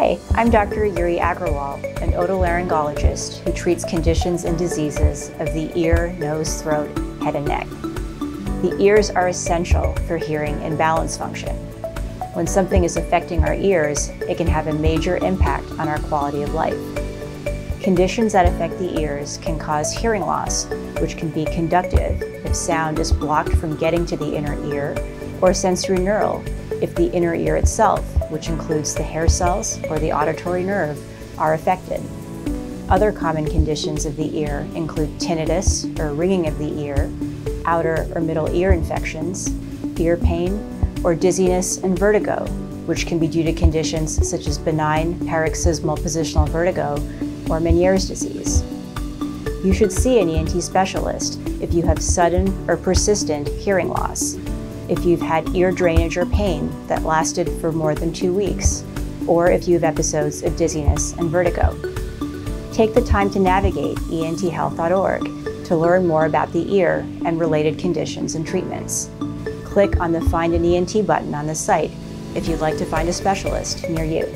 Hi, I'm Dr. Yuri Agrawal, an otolaryngologist who treats conditions and diseases of the ear, nose, throat, head, and neck. The ears are essential for hearing and balance function. When something is affecting our ears, it can have a major impact on our quality of life. Conditions that affect the ears can cause hearing loss, which can be conductive if sound is blocked from getting to the inner ear, or sensorineural if the inner ear itself, which includes the hair cells or the auditory nerve, are affected. Other common conditions of the ear include tinnitus or ringing of the ear, outer or middle ear infections, ear pain, or dizziness and vertigo, which can be due to conditions such as benign paroxysmal positional vertigo or Meniere's disease. You should see an ENT specialist if you have sudden or persistent hearing loss, if you've had ear drainage or pain that lasted for more than two weeks, or if you have episodes of dizziness and vertigo. Take the time to navigate enthealth.org to learn more about the ear and related conditions and treatments. Click on the Find an ENT button on the site if you'd like to find a specialist near you.